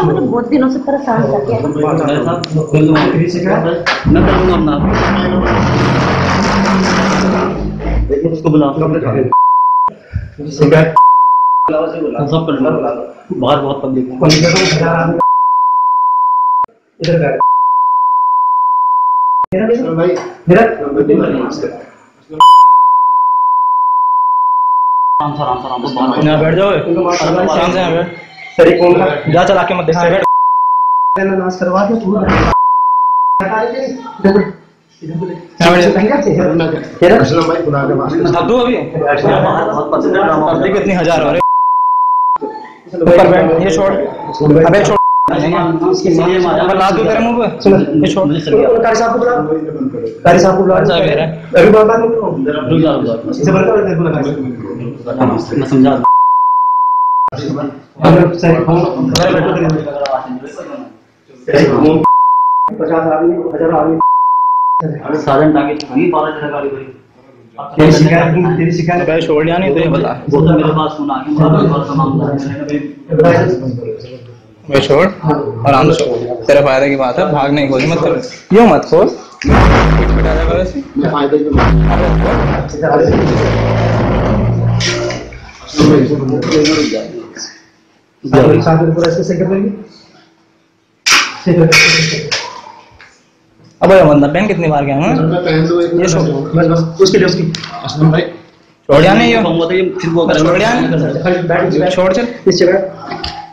मुझे बहुत दिनों से परेशान कर दिया मैं कर दूँगा अपना उसको बुला सब कर लो बाहर बहुत पब्लिक है आराम से आराम से बैठ जाओ। शाम से जा चला के मत देखा। बैठ यहाँ बैठ। दो है कितनी हज़ार हो अबे छोड़। छोड़ मुझे सर गया अच्छा मेरा रुक जा रुक जा मैं समझा दूँ। साधन टाके थोड़ी बारह जगह गाड़ी भाई भाई छोड़ या नहीं तो ये बता वो तो मेरे पास सुना के सामान वे छोड़। आराम से छोड़। तेरे फ़ायदे की बात है भागने की कोशिश मत कर। यूँ मत खोल पीठ पे डाला करो ऐसे अब ये बंदा पेन कितनी बार गया ये छोड़। छोड़ या नहीं यो। वो तो ये फिर वो छोड़ या नहीं छोड़ चल।